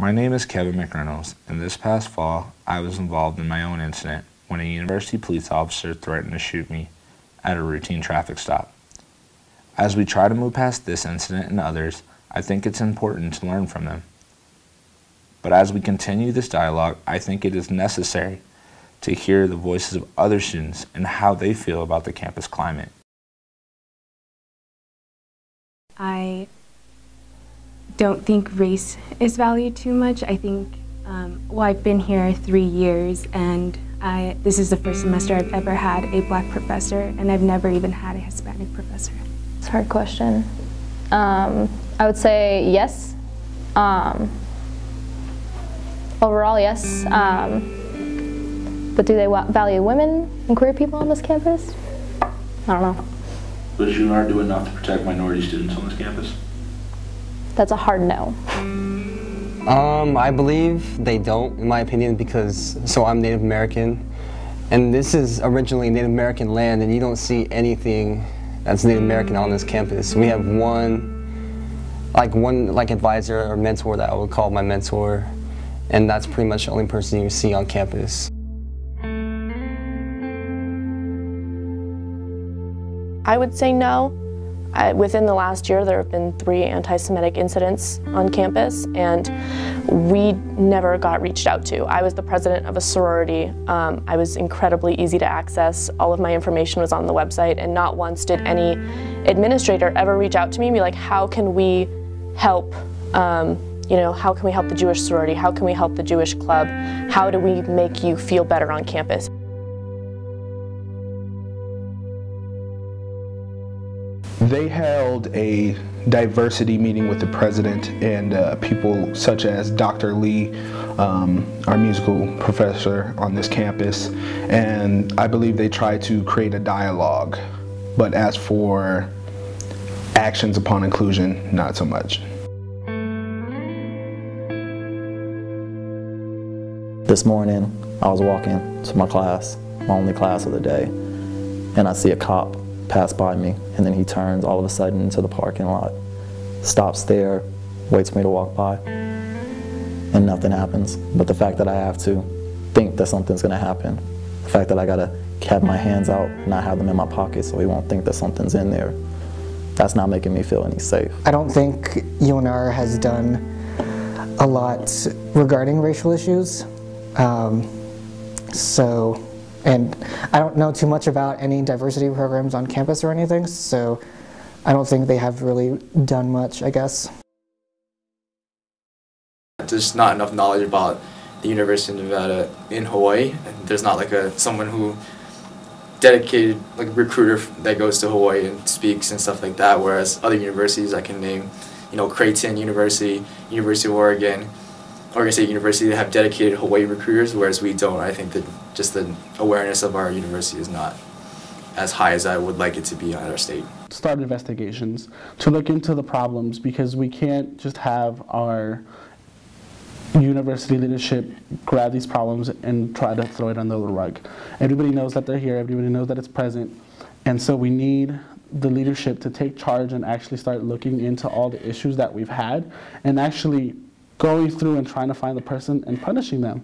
My name is Kevin McReynolds, and this past fall, I was involved in my own incident when a university police officer threatened to shoot me at a routine traffic stop. As we try to move past this incident and others, I think it's important to learn from them. But as we continue this dialogue, I think it is necessary to hear the voices of other students and how they feel about the campus climate. I don't think race is valued too much. I think, um, well, I've been here three years and I, this is the first semester I've ever had a black professor and I've never even had a Hispanic professor. It's a hard question. Um, I would say yes. Um, overall, yes. Um, but do they value women and queer people on this campus? I don't know. Does UNR do enough to protect minority students on this campus? That's a hard no. Um, I believe they don't, in my opinion, because so I'm Native American, and this is originally Native American land, and you don't see anything that's Native American on this campus. We have one, like one like advisor or mentor that I would call my mentor, and that's pretty much the only person you see on campus. I would say no. I, within the last year, there have been three anti-Semitic incidents on campus, and we never got reached out to. I was the president of a sorority. Um, I was incredibly easy to access. All of my information was on the website, and not once did any administrator ever reach out to me and be like, how can we help um, you know, how can we help the Jewish sorority? How can we help the Jewish club? How do we make you feel better on campus? They held a diversity meeting with the president and uh, people such as Dr. Lee, um, our musical professor on this campus, and I believe they tried to create a dialogue. But as for actions upon inclusion, not so much. This morning, I was walking to my class, my only class of the day, and I see a cop pass by me, and then he turns all of a sudden into the parking lot, stops there, waits for me to walk by, and nothing happens. But the fact that I have to think that something's gonna happen, the fact that I gotta have my hands out, not have them in my pocket so he won't think that something's in there, that's not making me feel any safe. I don't think UNR has done a lot regarding racial issues. Um, so and I don't know too much about any diversity programs on campus or anything, so I don't think they have really done much, I guess. There's not enough knowledge about the University of Nevada in Hawaii. There's not like a someone who dedicated like a recruiter that goes to Hawaii and speaks and stuff like that. Whereas other universities I can name, you know, Creighton University, University of Oregon, Oregon State University that have dedicated Hawaii recruiters, whereas we don't. I think that just the awareness of our university is not as high as I would like it to be at our state. Start investigations to look into the problems because we can't just have our university leadership grab these problems and try to throw it under the rug. Everybody knows that they're here, everybody knows that it's present, and so we need the leadership to take charge and actually start looking into all the issues that we've had and actually going through and trying to find the person and punishing them.